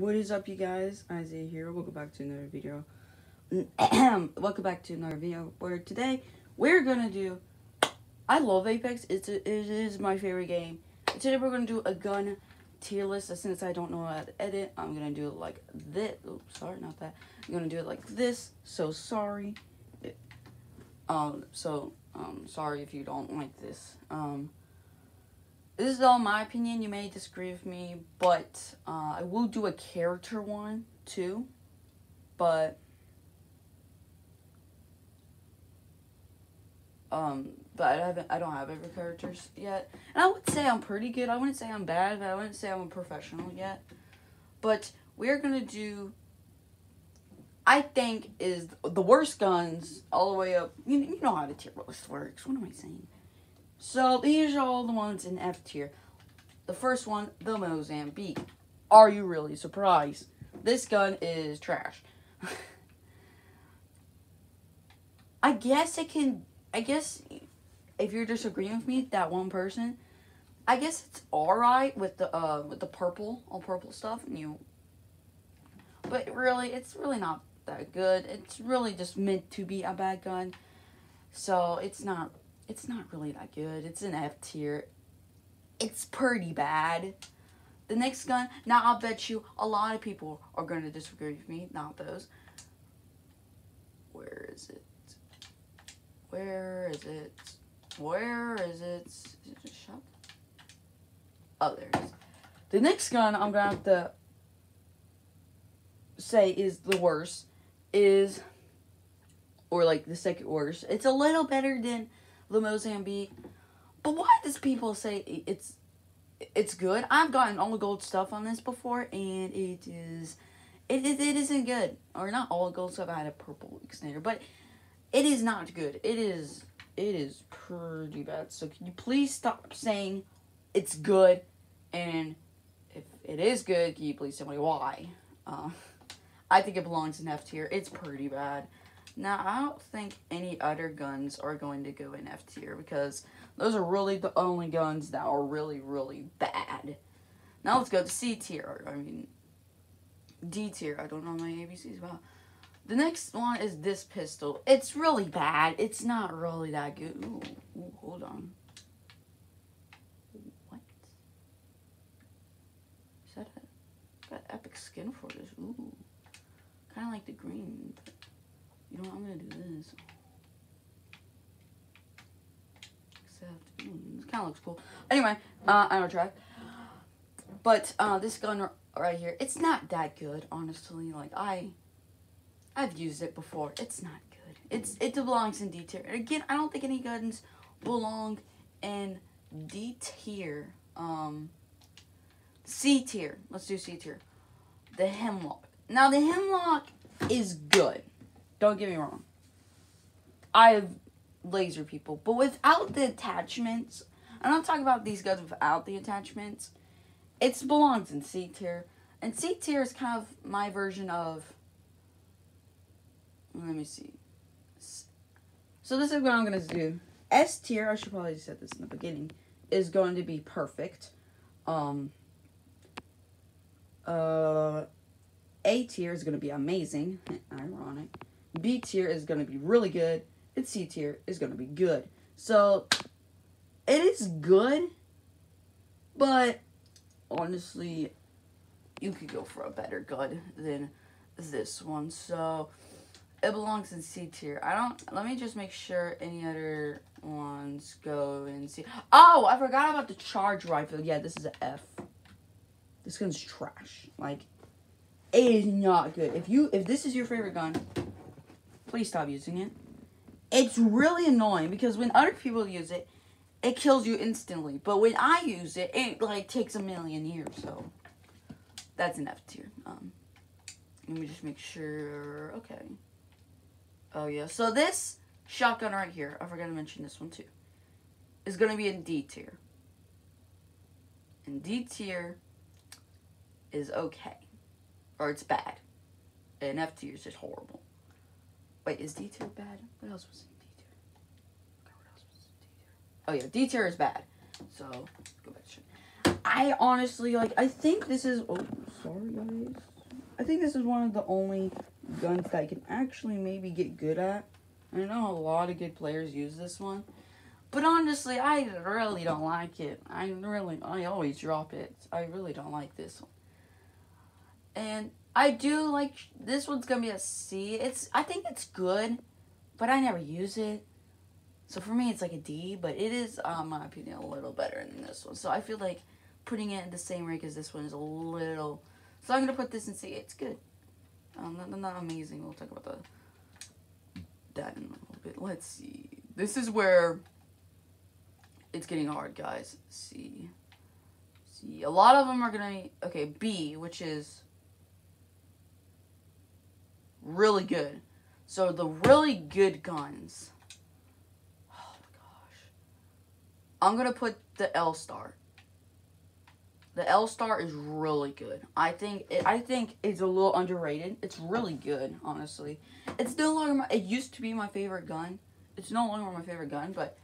What is up, you guys? Isaiah here. Welcome back to another video. Welcome back to another video where today we're gonna do. I love Apex. It's a, it is my favorite game. Today we're gonna do a gun tier list. Since I don't know how to edit, I'm gonna do it like this. Oops, sorry, not that. I'm gonna do it like this. So sorry. Um. So um. Sorry if you don't like this. Um. This is all my opinion. You may disagree with me, but uh, I will do a character one too. But um, but I haven't. I don't have every characters yet, and I would say I'm pretty good. I wouldn't say I'm bad, but I wouldn't say I'm a professional yet. But we're gonna do. I think is the worst guns all the way up. You, you know how the tier list works. What am I saying? So these are all the ones in F tier. The first one, the Mozambique. Are you really surprised? This gun is trash. I guess it can. I guess if you're disagreeing with me, that one person, I guess it's all right with the uh with the purple, all purple stuff, and you. But really, it's really not that good. It's really just meant to be a bad gun, so it's not it's not really that good. It's an F tier. It's pretty bad. The next gun, now I'll bet you a lot of people are going to disagree with me. Not those. Where is it? Where is it? Where is it? Is it shut? Oh, there it is. The next gun I'm going to have to say is the worst is, or like the second worst. It's a little better than the Mozambique. But why does people say it's it's good? I've gotten all gold stuff on this before, and it is it, it, it isn't good. Or not all gold stuff. I had a purple extender, but it is not good. It is it is pretty bad. So can you please stop saying it's good, and if it is good, can you please tell me why? Uh, I think it belongs in F tier. It's pretty bad. Now, I don't think any other guns are going to go in F tier because those are really the only guns that are really, really bad. Now let's go to C tier. I mean, D tier. I don't know my ABCs well. The next one is this pistol. It's really bad. It's not really that good. Ooh, ooh hold on. What? Is that a, got epic skin for this? Ooh. Kind of like the green. You know what? I'm gonna do this. Except, ooh, this kind of looks cool. Anyway, uh, I don't try. But uh, this gun right here, it's not that good, honestly. Like I, I've used it before. It's not good. It's it belongs in D tier. Again, I don't think any guns belong in D tier. Um, C tier. Let's do C tier. The Hemlok. Now the Hemlok is good. Don't get me wrong. I have laser people, but without the attachments, I'm not talking about these guns without the attachments. It belongs in C tier. And C tier is kind of my version of. Let me see. So this is what I'm going to do. S tier, I should probably have said this in the beginning, is going to be perfect. Um. Uh. A tier is going to be amazing. Ironic. B tier is going to be really good. And C tier is going to be good. So, it is good. But, honestly, you could go for a better gun than this one. So, it belongs in C tier. I don't, let me just make sure any other ones go in C. Oh, I forgot about the charge rifle. Yeah, this is an F. This gun's trash. Like, it is not good. If you, if this is your favorite gun, please stop using it. It's really annoying because when other people use it, it kills you instantly. But when I use it, it like takes a million years. So that's F tier. Um, let me just make sure. Okay. Oh yeah. So this shotgun right here, I forgot to mention this one too, is gonna be in D tier. And D tier is okay, or it's bad. And F tier is just horrible. Wait, is D tier bad? What else was in D tier? Okay, what else was D tier? Oh yeah, D tier is bad. So go back to I honestly like. I think this is. Oh, sorry guys. I think this is one of the only guns that I can actually maybe get good at. I know a lot of good players use this one. But honestly, I really don't like it. I really, I always drop it. I really don't like this one. And I do like, this one's to be a C. It's, I think it's good, but I never use it. So for me, it's like a D, but it is, um, my opinion, a little better than this one. So I feel like putting it in the same rank as this one is a little, so I'm to put this in C. It's good. Um, not, not amazing. We'll talk about the, that in a little bit. Let's see. This is where it's getting hard, guys. C. C. A lot of them are to, okay, B, which is really good. So the really good guns. Oh my gosh. I'm going to put the L star. The L Star is really good. I think it, I think it's a little underrated. It's really good, honestly. It's no longer my, it used to be my favorite gun. It's no longer my favorite gun, but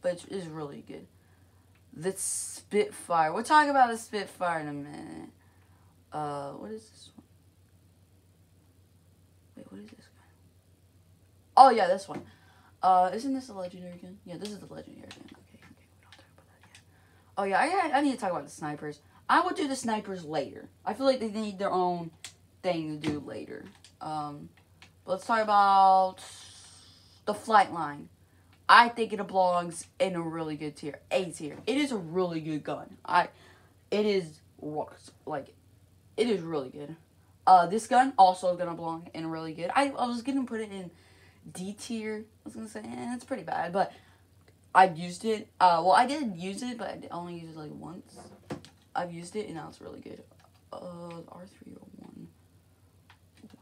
but it is really good. The Spitfire. We'll talk about the Spitfire in a minute. Uh, what is this what is this? Oh yeah, this one. Uh, isn't this a legendary gun? Yeah, this is the legendary gun. Okay, we don't talk about that yet. Oh yeah, I, I need to talk about the snipers. I will do the snipers later. I feel like they need their own thing to do later. Um, let's talk about the Flatline. I think it belongs in a really good tier, A tier. It is a really good gun. I, it is like, it is really good. Uh, this gun also gonna belong in really good. I, I was gonna put it in D tier. I was gonna say, eh, it's pretty bad, but I've used it. Uh, well, I did use it, but I only used it like once. I've used it, and now it's really good. Uh, R301.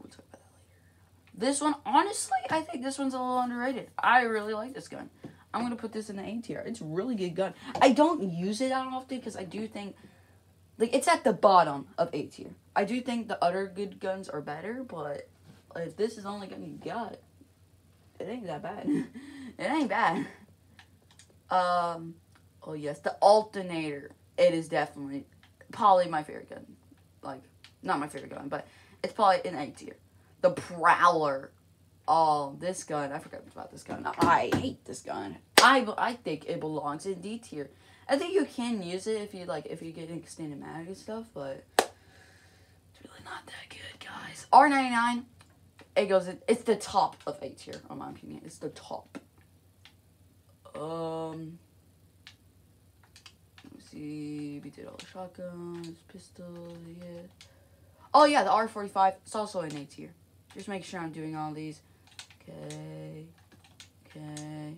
We'll talk about that later. This one, honestly, I think this one's a little underrated. I really like this gun. I'm to put this in the A tier. It's a really good gun. I don't use it that often because I do think, like, it's at the bottom of A tier. I do think the other good guns are better, but if this is only gun you got, it ain't that bad. it ain't bad. Um, oh yes, the alternator. It is definitely probably my favorite gun. Like, not my favorite gun, but it's probably in A tier. The Prowler. Oh, this gun. I forgot about this gun. I hate this gun. I, I think it belongs in D tier. I think you can use it if you like if you get extended mag and stuff, but not that good, guys. R99, it goes in, it's the top of A tier, in my opinion. It's the top. Um, let's see. We did all the shotguns, pistols, yeah. Oh yeah, the R45. It's also an A tier. Just make sure I'm doing all these. Okay. Okay.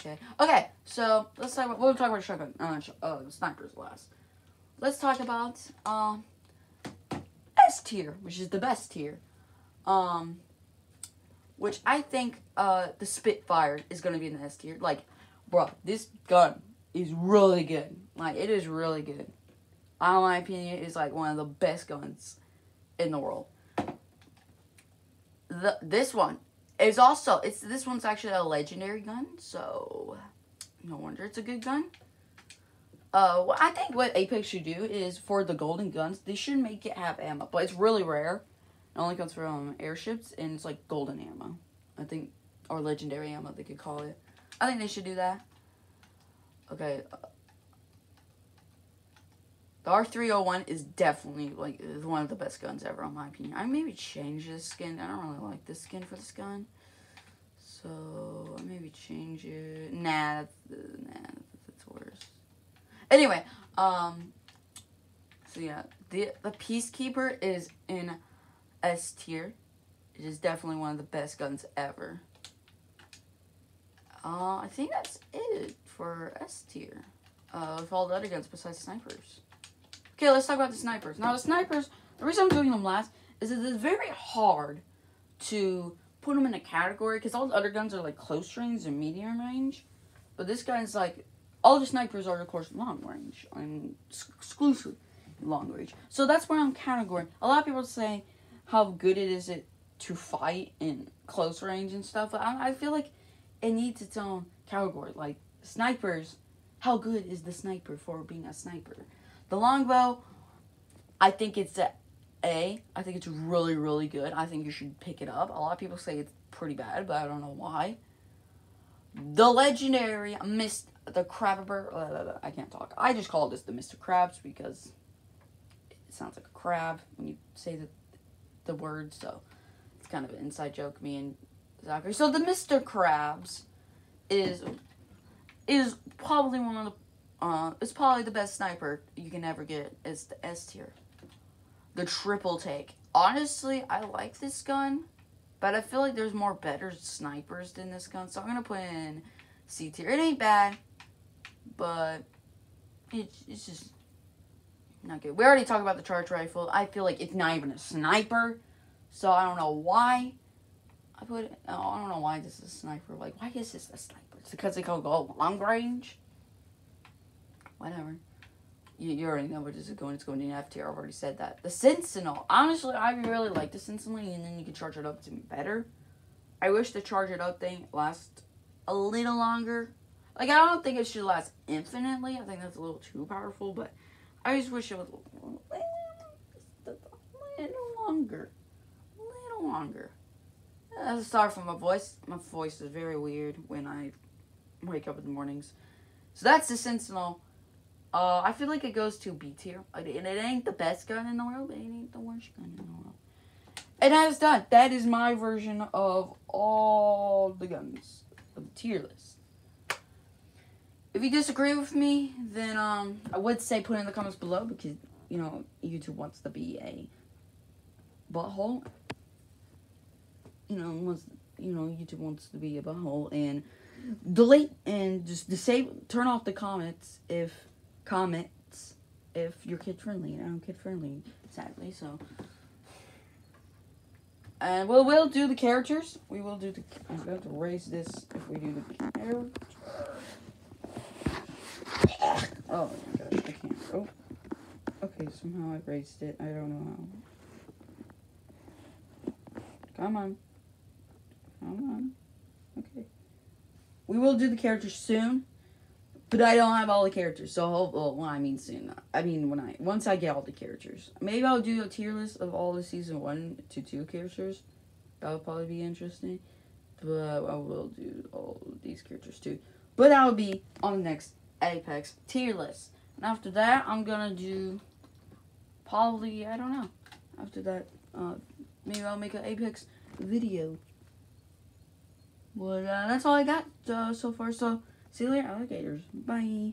Okay. Okay. So let's talk about. We'll talk about shotgun. Uh, uh, snipers last. Let's talk about um S tier, which is the best tier. Um, which I think uh, the Spitfire is going to be in the S tier. Like, bro, this gun is really good. Like, it is really good. In my opinion, is like one of the best guns in the world. The this one is also it's this one's actually a legendary gun, so no wonder it's a good gun. Uh, well, I think what Apex should do is for the golden guns, they should make it have ammo, but it's really rare. It only comes from airships, and it's like golden ammo. I think, or legendary ammo, they could call it. I think they should do that. Okay. Uh, the R301 is definitely, like, one of the best guns ever, in my opinion. I maybe change this skin. I don't really like this skin for this gun. So, I maybe change it. Nah, nah. Anyway, um, so yeah, the, the Peacekeeper is in S tier. It is definitely one of the best guns ever. Uh, I think that's it for S tier. Uh, with all the other guns besides snipers. Okay, let's talk about the snipers. Now, the snipers, the reason I'm doing them last is it's very hard to put them in a category because all the other guns are like close range and medium range. But this guy's like, all the snipers are, of course, long range and exclusive long range. So that's where I'm categorizing. A lot of people say, how good it is it to fight in close range and stuff. I, I feel like it needs its own category. Like snipers, how good is the sniper for being a sniper? The longbow, I think it's a A. I think it's really, really good. I think you should pick it up. A lot of people say it's pretty bad, but I don't know why. The legendary Mist the Kraber. Uh, I can't talk. I just call this the Mr. Krabs because it sounds like a crab when you say the the word. So it's kind of an inside joke. Me and Zachary. So the Mr. Krabs is is probably one of the uh, it's probably the best sniper you can ever get. It's the S tier, the triple take. Honestly, I like this gun, but I feel like there's more better snipers than this gun. So I'm gonna put in C tier. It ain't bad, but it's it's just not good. We already talked about the charge rifle. I feel like it's not even a sniper, so I don't know why. I put oh, I don't know why this is a sniper. Like why is this a sniper? It's because it can go long range whatever. You, you already know where this is going. It's going in F tier. I've already said that. The Sentinel. Honestly, I really like the Sentinel, and then you can charge it up to be better. I wish the charge it up thing lasts a little longer. Like, I don't think it should last infinitely. I think that's a little too powerful, but I just wish it was a little longer. A little longer. That's a start from my voice. My voice is very weird when I wake up in the mornings. So that's the Sentinel. Uh, I feel like it goes to B tier. And it ain't the best gun in the world, but it ain't the worst gun in the world. And that is done. That is my version of all the guns of the tier list. If you disagree with me, then um, I would say put in the comments below because, you know, YouTube wants to be a butthole. You know, wants, you know, YouTube wants to be a butthole and delete and just disable, turn off the comments if comments if you're kid friendly. And I'm kid friendly, sadly. So, and we'll we'll do the characters. We will do the. I'm going to raise this if we do the characters. Oh my gosh, I can't. Oh, okay. Somehow I raised it. I don't know how. Come on. Come on. Okay. We will do the characters soon. But I don't have all the characters, so well, when I mean soon, I mean when I once I get all the characters, maybe I'll do a tier list of all the season one to two characters. That would probably be interesting, but I will do all these characters too. But that will be on the next Apex tier list, and after that, I'm gonna do probably I don't know. After that, uh, maybe I'll make an Apex video. But uh, that's all I got uh, so far. So. See you later, alligators. Bye.